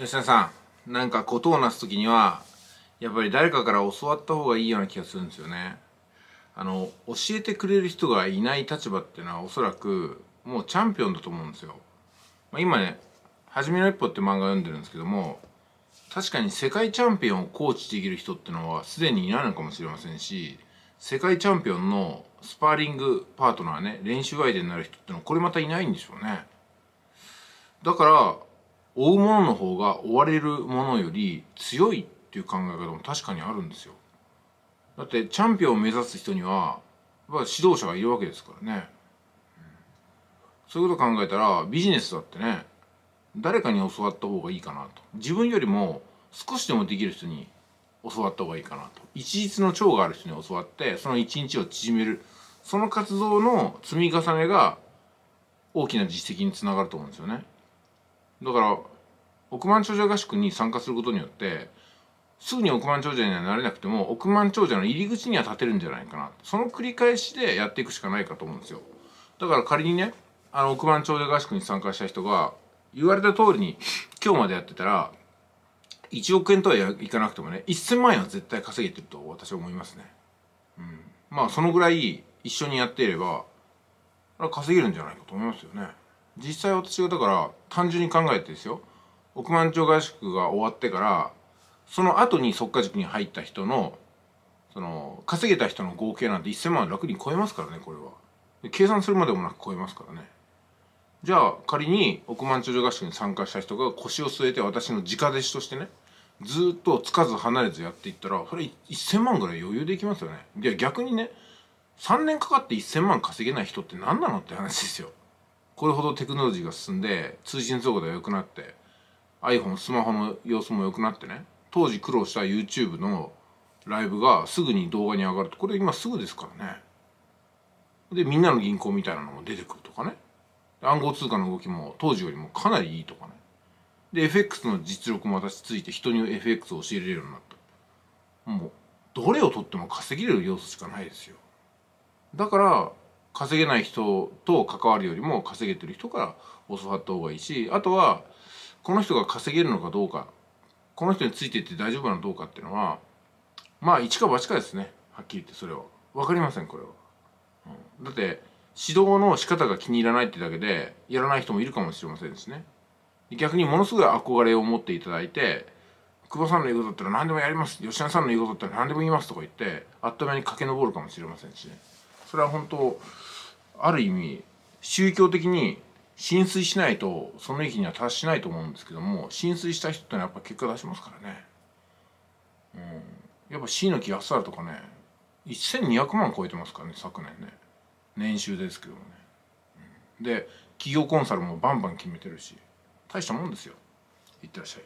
吉田さんなんかことをなす時にはやっぱり誰かから教わった方がいいような気がするんですよね。あの教えてくれる人がいない立場っていうのはおそらくもうチャンピオンだと思うんですよ、まあ、今ね「はじめの一歩」って漫画読んでるんですけども確かに世界チャンピオンをコーチできる人ってのはすでにいないのかもしれませんし世界チャンピオンのスパーリングパートナーね練習相手になる人ってのはこれまたいないんでしょうね。だから追うものの方が追われるものより強いっていう考え方も確かにあるんですよ。だってチャンピオンを目指す人にはやっぱ指導者がいるわけですからね、うん、そういうこと考えたらビジネスだってね誰かに教わった方がいいかなと。自分よりも少しでもできる人に教わった方がいいかなと。一日の長がある人に教わってその一日を縮める。その活動の積み重ねが大きな実績につながると思うんですよね。だから億万長者合宿に参加することによってすぐに億万長者にはなれなくても億万長者の入り口には立てるんじゃないかな。その繰り返しでやっていくしかないかと思うんですよ。だから仮にねあの億万長者合宿に参加した人が言われた通りに今日までやってたら1億円とはいかなくてもね1000万円は絶対稼げてると私は思いますね、うん、まあそのぐらい一緒にやっていれば稼げるんじゃないかと思いますよね。実際私がだから単純に考えてですよ。億万長合宿が終わってからその後に即価塾に入った人のその稼げた人の合計なんて1000万楽に超えますからねこれは。計算するまでもなく超えますからね。じゃあ仮に億万長者合宿に参加した人が腰を据えて私の直弟子としてねずっとつかず離れずやっていったらそれ1000万ぐらい余裕でいきますよね。いや逆にね3年かかって1000万稼げない人って何なのって話ですよ。これほどテクノロジーが進んで通信速度が良くなって iPhone スマホの様子も良くなってね当時苦労した YouTube のライブがすぐに動画に上がるとこれ今すぐですからね。でみんなの銀行みたいなのも出てくるとかね。暗号通貨の動きも当時よりもかなりいいとかね。で FX の実力も私ついて人に FX を教えれるようになった。もうどれをとっても稼げる要素しかないですよ。だから稼げない人と関わるよりも稼げてる人から教わった方がいいしあとはこの人が稼げるのかどうかこの人についていって大丈夫なのどうかっていうのはまあ一か八かですね。はっきり言ってそれは。分かりませんこれは、うん、だって指導の仕方が気に入らないってだけでやらない人もいるかもしれませんしね。逆にものすごい憧れを持っていただいて久保さんの言うことだったら何でもやります。吉田さんの言うことだったら何でも言いますとか言ってあっという間に駆け上るかもしれませんしね。それは本当ある意味宗教的に浸水しないとその域には達しないと思うんですけども浸水した人ってのはやっぱ結果出しますからね、うん、やっぱ C の木安原とかね1200万超えてますからね昨年ね。年収ですけどもね、うん、で企業コンサルもバンバン決めてるし大したもんですよ。いってらっしゃい。